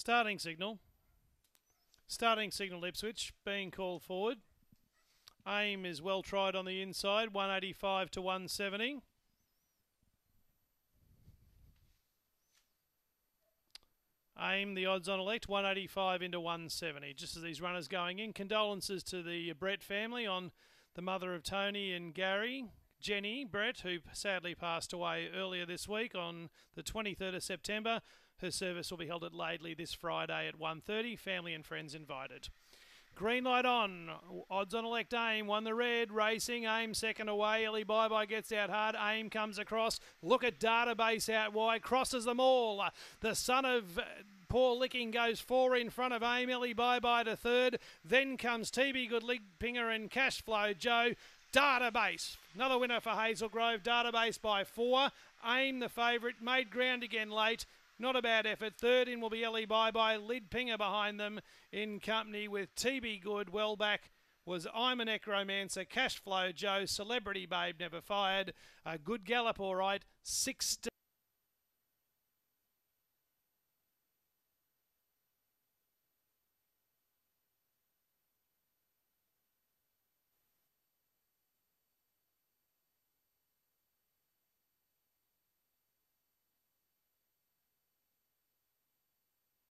Starting signal. Starting signal Ipswich being called forward. Aim is well tried on the inside, 185 to 170. Aim, the odds on elect, 185 into 170. Just as these runners going in, condolences to the uh, Brett family on the mother of Tony and Gary. Jenny Brett, who sadly passed away earlier this week on the 23rd of September. Her service will be held at Laidley this Friday at 1.30. Family and friends invited. Green light on. Odds on elect aim. One the red. Racing. Aim second away. Ellie Bye Bye gets out hard. Aim comes across. Look at database out wide. Crosses them all. The son of. Uh, Paw Licking goes four in front of Aim. Ellie Bye Bye to third. Then comes TB Good Lig Pinger and Cashflow Joe. Database. Another winner for Hazel Grove. Database by four. Aim the favourite. Made ground again late. Not a bad effort. Third in will be Ellie Bye Bye. Lid Pinger behind them in company with TB Good. Well back was I'm an Necromancer, Cash Flow Joe, Celebrity Babe Never Fired. A good gallop, all right. 16.